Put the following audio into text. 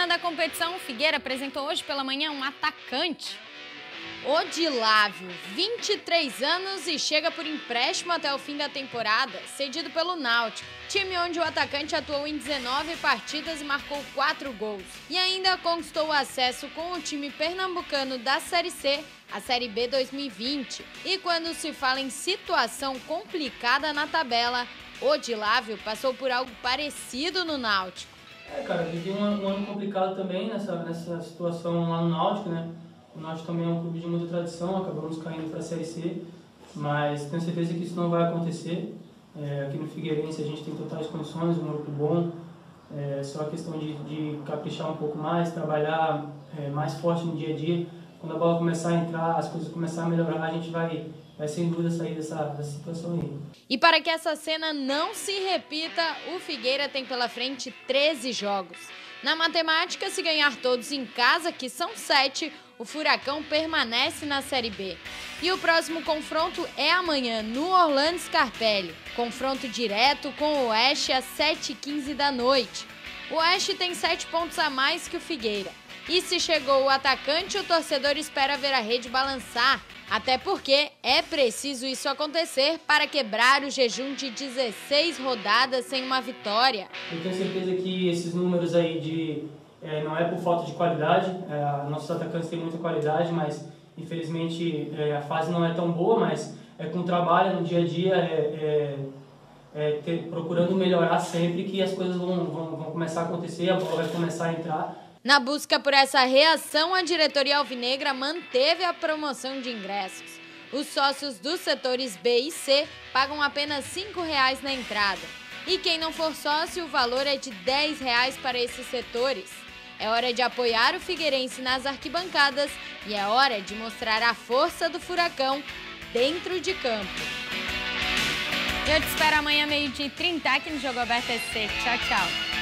semana da competição, Figueira apresentou hoje pela manhã um atacante. Odilávio, 23 anos e chega por empréstimo até o fim da temporada, cedido pelo Náutico. Time onde o atacante atuou em 19 partidas e marcou 4 gols. E ainda conquistou o acesso com o time pernambucano da Série C, a Série B 2020. E quando se fala em situação complicada na tabela, Odilávio passou por algo parecido no Náutico. É, cara, vivi um, um, ano complicado também nessa, nessa situação lá no Náutico, né? O Náutico também é um clube de muita tradição, acabamos caindo para a Série C, mas tenho certeza que isso não vai acontecer. É, aqui no Figueirense a gente tem totais condições, um grupo bom, é só questão de, de caprichar um pouco mais, trabalhar é, mais forte no dia a dia. Quando a bola começar a entrar, as coisas começar a melhorar, a gente vai vai sem dúvida sair dessa, dessa situação aí. E para que essa cena não se repita, o Figueira tem pela frente 13 jogos. Na matemática, se ganhar todos em casa, que são 7, o Furacão permanece na Série B. E o próximo confronto é amanhã, no Orlando Scarpelli. Confronto direto com o Oeste às 7h15 da noite. O Oeste tem 7 pontos a mais que o Figueira. E se chegou o atacante, o torcedor espera ver a rede balançar. Até porque é preciso isso acontecer para quebrar o jejum de 16 rodadas sem uma vitória. Eu tenho certeza que esses números aí de é, não é por falta de qualidade, é, nossos atacantes têm muita qualidade, mas infelizmente é, a fase não é tão boa, mas é com trabalho no dia a dia, é, é, é ter, procurando melhorar sempre que as coisas vão, vão, vão começar a acontecer, a bola vai começar a entrar na busca por essa reação, a diretoria alvinegra manteve a promoção de ingressos. Os sócios dos setores B e C pagam apenas R$ 5,00 na entrada. E quem não for sócio, o valor é de R$ 10,00 para esses setores. É hora de apoiar o Figueirense nas arquibancadas e é hora de mostrar a força do Furacão dentro de campo. Eu te espero amanhã, meio-dia e 30, aqui no Jogo Aberto SC. Tchau, tchau.